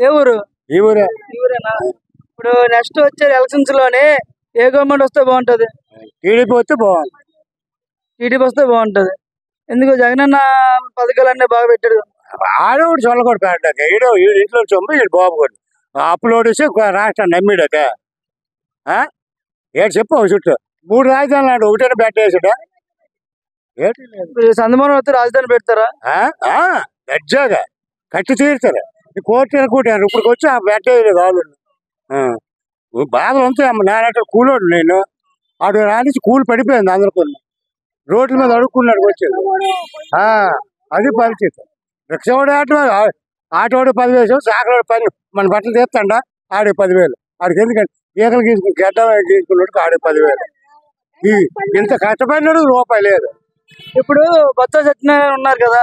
ఏ ఊరు? ఈ ఊరే. ఈ ఊరేనా? ఇప్పుడు నెక్స్ట్ వచ్చే ఎలక్షన్స్లోనే ఏ గవర్నమెంట్ వస్తే బాగుంటది? టీడీపీ వస్తే బాగుంది. టీడీపీ వస్తే బాగుంటది. ఎందుకు జగనన్న పథకాలన్నీ బాగా పెట్టాడు. ఆడవాడు చొల్లకొడు పెట్టాక ఈడో ఈడు ఇంట్లో చొమ్మ ఈడు బాబు కొడు. అప్లోడ్ చేసి రాష్ట్రాన్ని నమ్మిడక ఏడు చెప్పు చుట్టూ. మూడు రాజధానులు నాడు ఒకటే పెట్టేసాడా? ఏంటి సందమానం వస్తే రాజధాని పెడతారా? ఆ? ఆ, దర్జాగా కట్టి తీరుతారు. ఈ కోర్టు అనుకుంటారు ఇప్పుడు వచ్చి ఆ పెట్టేది కావాలి బాధలు ఉంటాయి అమ్మ. నేనంటే కూలోడు నేను. అటు రానిచ్చి కూలి పడిపోయింది అందరికీ రోడ్ల మీద అడుక్కున్నాడు వచ్చేది. ఆ, అది పరిస్థితి. రిక్షవాడు ఆటో ఆటోడు పదివేలు సాకలోడు పది మన బట్టలు తీస్తాడా? ఆడే పదివేలు. ఆడికి ఎందుకంటే ఈకలు గీసుకుని గడ్డ గీసుకున్నాడు ఆడే పదివేలు. ఇంత కష్టపడినాడు రూపాయి లేదు. ఇప్పుడు బొత్స సత్యనారాయణ ఉన్నారు కదా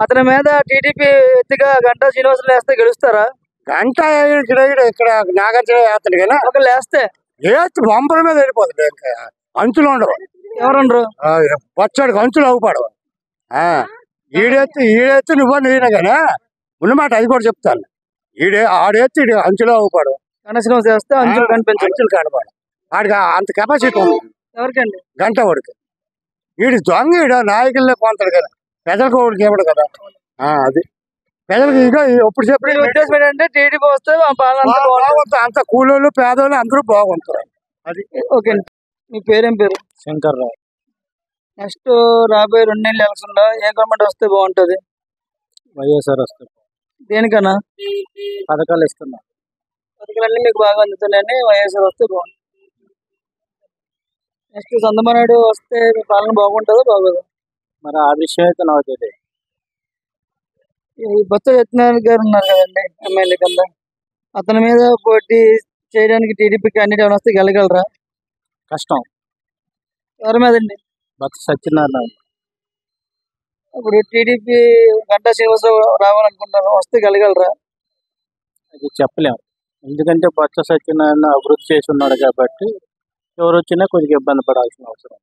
అతని మీద టీడీపీ ఎత్తుగా గంటా శ్రీనివాసులు వేస్తే గెలుస్తారా? గంట ఇక్కడ నాగార్జున వేస్తాడు కదా. ఒక లేస్తే? ఏత్తు వంపల మీద వెళ్ళిపోతుంది అంచులు ఉండవు. ఎవరుండ్రు? ఆ, పచ్చడికి అంచులు అవ్వపడవు ఆ, ఈడెత్తి ఈడెత్తి నువ్వు నేనే కదా. ఉన్నమాట అది కూడా చెప్తాను. ఈడే ఆడెత్తి ఈడు అంచులు అవ్వపడవు గంటా శ్రీనివాస్ వేస్తే అంచులు కనిపించదు అంచులు కనపడ ఆడికి అంత కెపాసిటీ ఉంది. ఎవరికండి? గంట వాడికి ఈడు దొంగ ఈడు నాయకులనే కొంటాడు కదా. పెదలకు వాడికి ఇవ్వడు కదా. ఆ, అది. పెదలకు ఇక ఇప్పుడు మీ చెప్పిన ఉద్దేశం ఏంటంటే టీడీపీ వస్తే అంతా కూలోళ్ళు పేదోళ్ళు అందరూ బాగుంటారు. ఓకే. అండి మీ పేరేం పేరు? శంకర్ రావు. నెక్స్ట్ రాబోయే రెండు నెలల ఎలక్షన్లో ఏ గవర్నమెంట్ వస్తే బాగుంటది? వైఎస్ఆర్ వస్తారు దేనికన్నా? పథకాలు ఇస్తున్నారు పథకాలన్నీ మీకు బాగా అందుతున్నాయని వైఎస్ఆర్ వస్తే బాగుంటుంది. నెక్స్ట్ చంద్రబాబు వస్తే మీ పాలన బాగుంటుందో? బాగోదు? మరి ఆ విషయం అయితే నాకు తెలియదు ఈ బొత్స సత్యనారాయణ గారు ఉన్నారు కదండి ఎమ్మెల్యే కింద. అతని మీద పోటీ చేయడానికి టీడీపీ క్యాండిడేట్ ఏమైనా వస్తే గెలగలరా? కష్టం. ఎవరి మీద అండి భక్తి సత్యనారాయణ. ఇప్పుడు టీడీపీ గంటా శ్రీనివాసరావు రావాలనుకుంటారు వస్తే గెలగలరా? అది చెప్పలేము ఎందుకంటే బొత్స సత్యనారాయణ అభివృద్ధి చేసి ఉన్నాడు కాబట్టి ఎవరు వచ్చినా కొద్దిగా ఇబ్బంది పడాల్సిన అవసరం.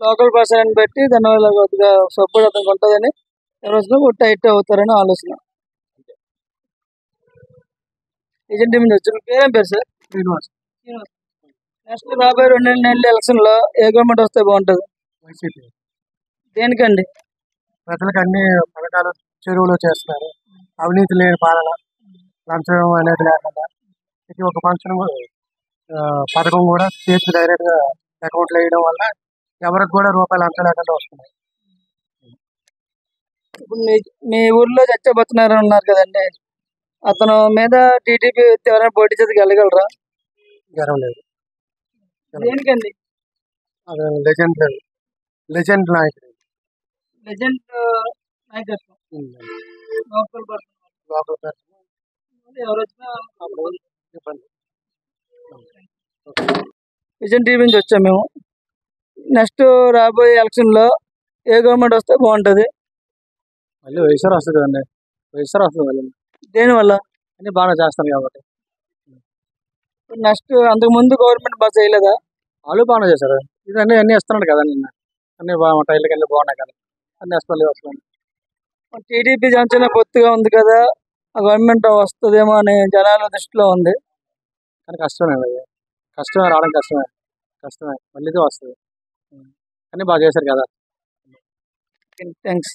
లోకల్ పర్సన్ బట్టి దానివల్ల కొద్దిగా సపోర్ట్ అతనికి ఉంటుందని ఎవరు వచ్చినా హైట్ అవుతారని ఆలోచన. ఏజెంట్ నుంచి వచ్చారు పేరేం పేరు సార్? శ్రీనివాస్. నెక్స్ట్ రాబోయే రెండు నెలల నెలల ఎలక్షన్లో ఏ గవర్నమెంట్ వస్తే బాగుంటుంది? వైసీపీ. దేనికండి? ప్రజలకు అన్ని పథకాలు చెరువులు చేస్తున్నారు. అవినీతి లేని పాలన లంచం అనేది లేకుండా ప్రతి ఒక్క ఫంక్షన్ పథకం కూడా చేతికి డైరెక్ట్గా అకౌంట్లో వేయడం వల్ల ఎవరికి కూడా రూపాయలు లంచం లేకుండా వస్తున్నాయి. ఇప్పుడు మీ ఊర్లో చచ్చ బతున్నారు ఉన్నారు కదండి. అతను మీద టీడీపీ ఎవరైనా పోటీ చేసి గెలగలరా? జ్వరం లేదు దేనికండి? అది లెజెండ్ లెజెండ్ నాయకుడు. లెజెండ్ నాయకత్వం లోకల్ పర్సన్. Local person. ఎవరు వచ్చినా ఇబ్బంది విజన్ టీవీ నుంచి వచ్చాం మేము. నెక్స్ట్ రాబోయే ఎలక్షన్లో ఏ గవర్నమెంట్ వస్తే బాగుంటది? మళ్ళీ వైఎస్ఆర్ వస్తుంది అండి వైఎస్ఆర్ వస్తుంది మళ్ళీ. దేనివల్ల? అన్ని బాగా చేస్తాను కాబట్టి. నెక్స్ట్ అంతకు ముందు గవర్నమెంట్ బాగా చేయలేదా? వాళ్ళు బాగానే చేశారు. ఇది అన్ని అన్ని ఇస్తున్నాడు కదా నిన్న. అన్ని బాగా టైర్లకి వెళ్ళి బాగున్నాయి కదా. అన్ని వస్తాయి వస్తున్నాయి. టీడీపీ జనసేన పొత్తుగా ఉంది కదా. గవర్నమెంట్ వస్తుందేమో అనే జనాల దృష్టిలో ఉంది. కానీ కష్టమే అది. కష్టమే రావడం కష్టమే. కష్టమే. మళ్ళీ వస్తుంది. కానీ బాగా చేశారు కదా. థ్యాంక్స్